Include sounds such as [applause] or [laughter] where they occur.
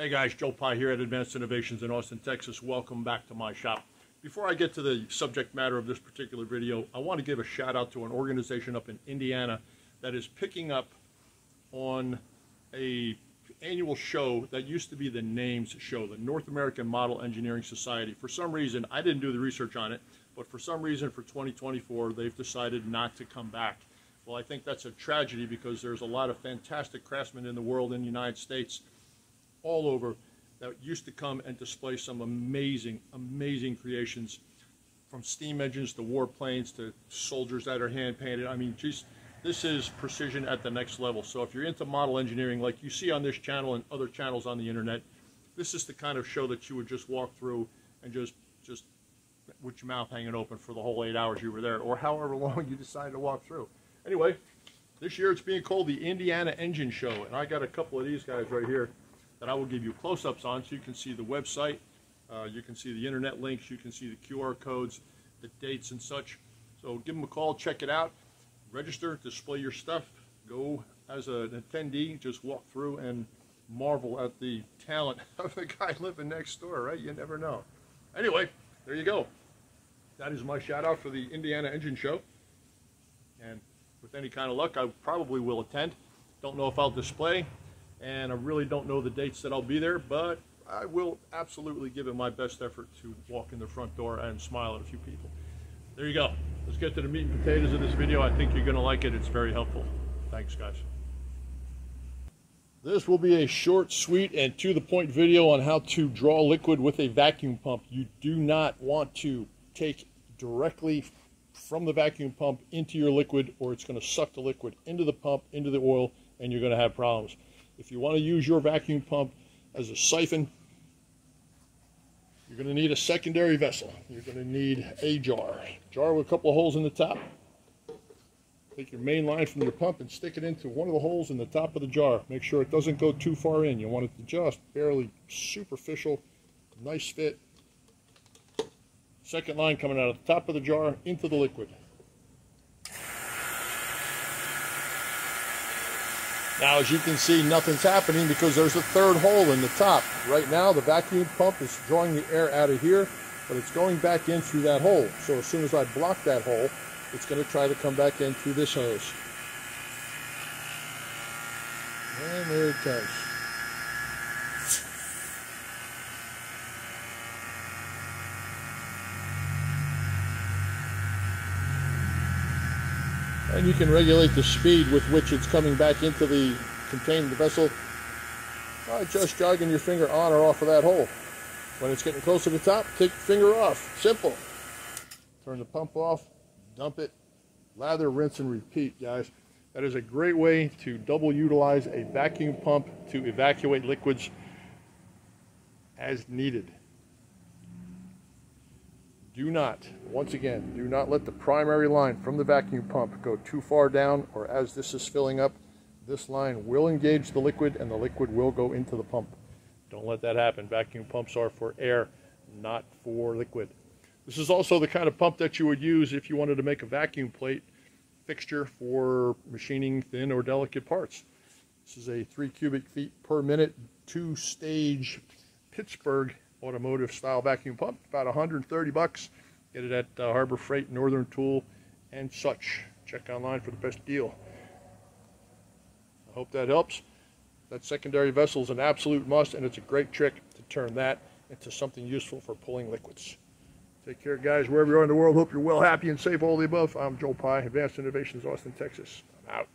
Hey guys, Joe Pie here at Advanced Innovations in Austin, Texas. Welcome back to my shop. Before I get to the subject matter of this particular video, I want to give a shout out to an organization up in Indiana that is picking up on a annual show that used to be the NAMES show, the North American Model Engineering Society. For some reason, I didn't do the research on it, but for some reason for 2024, they've decided not to come back. Well, I think that's a tragedy because there's a lot of fantastic craftsmen in the world in the United States all over that used to come and display some amazing, amazing creations from steam engines to warplanes to soldiers that are hand painted. I mean, just this is precision at the next level. So if you're into model engineering like you see on this channel and other channels on the internet, this is the kind of show that you would just walk through and just just with your mouth hanging open for the whole eight hours you were there or however long you decided to walk through. Anyway, this year it's being called the Indiana Engine Show and I got a couple of these guys right here that I will give you close-ups on so you can see the website, uh, you can see the internet links, you can see the QR codes, the dates and such. So give them a call, check it out, register, display your stuff, go as an attendee, just walk through and marvel at the talent [laughs] of the guy living next door, right? You never know. Anyway, there you go. That is my shout out for the Indiana Engine Show. And with any kind of luck, I probably will attend. Don't know if I'll display and I really don't know the dates that I'll be there, but I will absolutely give it my best effort to walk in the front door and smile at a few people. There you go. Let's get to the meat and potatoes of this video. I think you're going to like it. It's very helpful. Thanks, guys. This will be a short, sweet, and to the point video on how to draw liquid with a vacuum pump. You do not want to take directly from the vacuum pump into your liquid or it's going to suck the liquid into the pump, into the oil, and you're going to have problems. If you want to use your vacuum pump as a siphon, you're going to need a secondary vessel. You're going to need a jar. Jar with a couple of holes in the top. Take your main line from your pump and stick it into one of the holes in the top of the jar. Make sure it doesn't go too far in. You want it to just barely superficial, nice fit. Second line coming out of the top of the jar into the liquid. Now, as you can see, nothing's happening because there's a third hole in the top. Right now, the vacuum pump is drawing the air out of here, but it's going back in through that hole. So as soon as I block that hole, it's going to try to come back in through this hose. And there it goes. And you can regulate the speed with which it's coming back into the contained vessel by just jogging your finger on or off of that hole. When it's getting close to the top, take your finger off. Simple. Turn the pump off, dump it, lather, rinse, and repeat, guys. That is a great way to double utilize a vacuum pump to evacuate liquids as needed. Do not, once again, do not let the primary line from the vacuum pump go too far down or as this is filling up, this line will engage the liquid and the liquid will go into the pump. Don't let that happen. Vacuum pumps are for air, not for liquid. This is also the kind of pump that you would use if you wanted to make a vacuum plate fixture for machining thin or delicate parts. This is a three cubic feet per minute, two stage Pittsburgh automotive style vacuum pump, about 130 bucks. Get it at uh, Harbor Freight, Northern Tool, and such. Check online for the best deal. I hope that helps. That secondary vessel is an absolute must, and it's a great trick to turn that into something useful for pulling liquids. Take care, guys, wherever you are in the world. Hope you're well, happy, and safe. All the above. I'm Joe Pie, Advanced Innovations, Austin, Texas. I'm out.